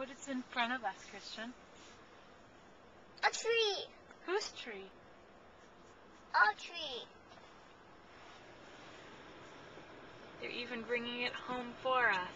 What is in front of us, Christian? A tree. Whose tree? A tree. They're even bringing it home for us.